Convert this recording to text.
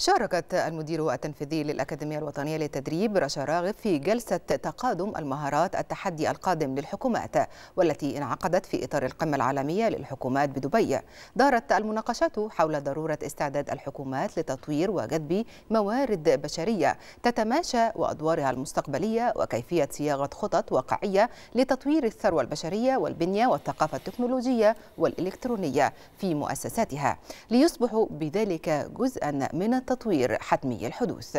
شاركت المدير التنفيذي للأكاديمية الوطنية للتدريب رشا راغب في جلسة تقادم المهارات التحدي القادم للحكومات والتي انعقدت في إطار القمة العالمية للحكومات بدبي. دارت المناقشات حول ضرورة استعداد الحكومات لتطوير وجذب موارد بشرية تتماشى وأدوارها المستقبلية وكيفية صياغة خطط واقعية لتطوير الثروة البشرية والبنية والثقافة التكنولوجية والإلكترونية في مؤسساتها. ليصبحوا بذلك جزءا من التطوير حتمي الحدوث.